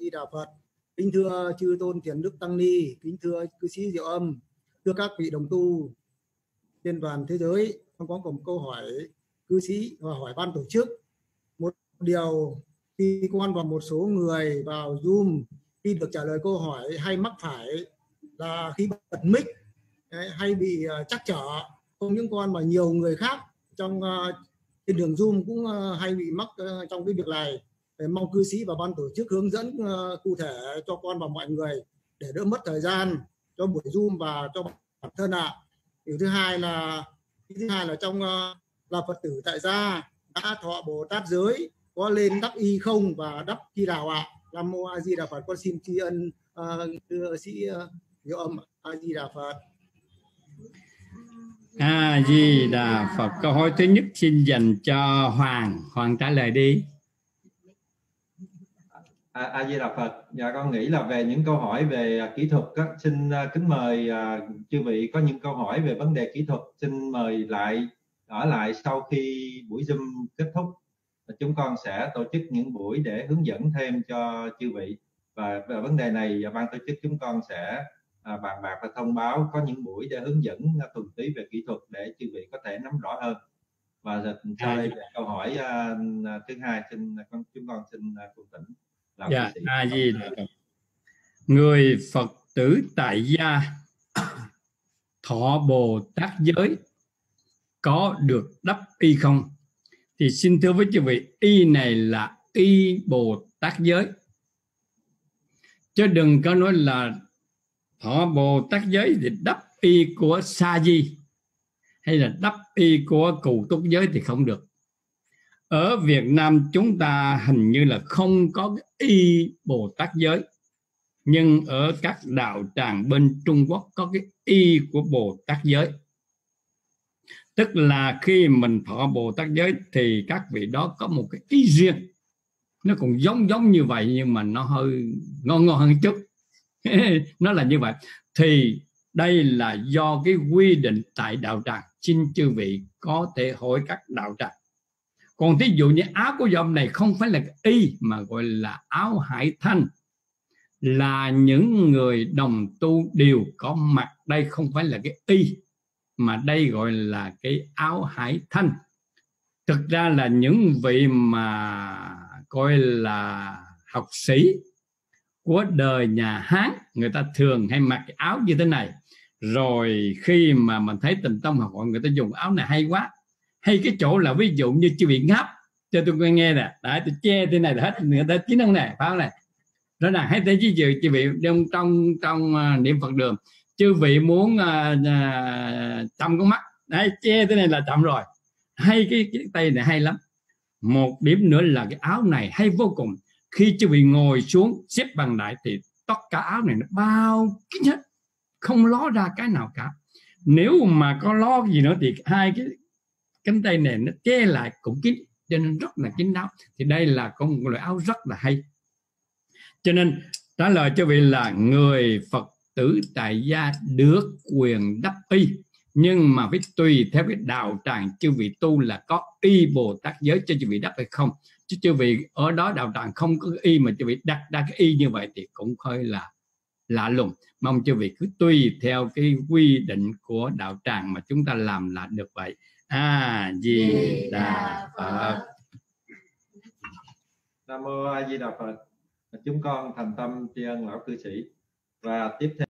di đà phật. Kính thưa chư tôn thiền đức tăng ni, kính thưa cư sĩ diệu âm, thưa các vị đồng tu trên toàn thế giới. Con có một câu hỏi cư sĩ và hỏi ban tổ chức. Một điều, khi con và một số người vào zoom, khi được trả lời câu hỏi hay mắc phải là khi bật mic hay bị à, chắc trở, không những con mà nhiều người khác trong à, trên đường zoom cũng à, hay bị mắc trong cái việc này mong cư sĩ và ban tổ chức hướng dẫn ờ, cụ thể cho con và mọi người để đỡ mất thời gian cho buổi zoom và cho bản thân ạ à. điều thứ hai là thứ hai là trong ờ, là phật tử tại gia đã thọ bồ tát giới có lên đắp y không và đắp khi đào ạ à. nam mô a di đà phật con xin tri ân uh, thưa sĩ uh, hiệu âm a di đà phật a di đà phật câu hỏi thứ nhất xin dành cho hoàng hoàng trả lời đi a, a di đà phật. Dạ con nghĩ là về những câu hỏi về kỹ thuật đó, xin kính mời uh, chư vị có những câu hỏi về vấn đề kỹ thuật xin mời lại ở lại sau khi buổi zoom kết thúc. Chúng con sẽ tổ chức những buổi để hướng dẫn thêm cho chư vị. Và về vấn đề này ban tổ chức chúng con sẽ à, bàn bạc và thông báo có những buổi để hướng dẫn à, thuần túy về kỹ thuật để chư vị có thể nắm rõ hơn. Và sau đây câu hỏi uh, thứ hai xin con chúng con xin uh, cùng tỉnh dạ a di người phật tử tại gia thọ bồ tát giới có được đắp y không? Thì xin thưa với quý vị y này là y bồ tát giới. Chứ đừng có nói là thọ bồ tát giới thì đắp y của sa di hay là đắp y của cụ túc giới thì không được ở Việt Nam chúng ta hình như là không có cái y Bồ Tát giới, nhưng ở các đạo tràng bên Trung Quốc có cái y của Bồ Tát giới. Tức là khi mình thọ Bồ Tát giới thì các vị đó có một cái ý riêng. Nó cũng giống giống như vậy nhưng mà nó hơi ngon ngon hơn chút. Nó là như vậy. Thì đây là do cái quy định tại đạo tràng. Xin chư vị có thể hỏi các đạo tràng còn thí dụ như áo của dòng này không phải là y mà gọi là áo hải thanh, là những người đồng tu đều có mặt đây không phải là cái y, mà đây gọi là cái áo hải thanh. Thực ra là những vị mà coi là học sĩ của đời nhà Hán, người ta thường hay mặc cái áo như thế này. Rồi khi mà mình thấy tình tông học hội, người ta dùng áo này hay quá hay cái chỗ là ví dụ như chưa bị ngáp cho tôi nghe nè. Đấy tôi che thế này là hết người ta chín ông này phải không này đó là hay thế chứ chư, chư vị trong trong trong uh, niệm phật đường. Chư vị muốn à, à, uh, uh, chăm con mắt. Đấy che thế này là chậm rồi. Hay cái, cái tay này hay lắm. Một điểm nữa là cái áo này hay vô cùng. Khi chư vị ngồi xuống xếp bằng đại thì tất cả áo này nó bao kín hết. Không ló ra cái nào cả. Nếu mà có lo gì nữa thì hai cái cánh tay này nó che lại cũng kín, cho nên rất là kín đáo. Thì đây là có một loại áo rất là hay. Cho nên trả lời cho vị là người phật tử tại gia được quyền đắp y, nhưng mà phải tùy theo cái đạo tràng chư vị tu là có y bồ tát giới cho chư vị đắp hay không. Chứ chư vị ở đó đạo tràng không có y mà chư vị đặt ra cái y như vậy thì cũng hơi là lạ lùng. Mong chư vị cứ tùy theo cái quy định của đạo tràng mà chúng ta làm là được vậy a di đà phật. Nam mô a di đà phật. Chúng con thành tâm tri ân lão cư sĩ. Và tiếp theo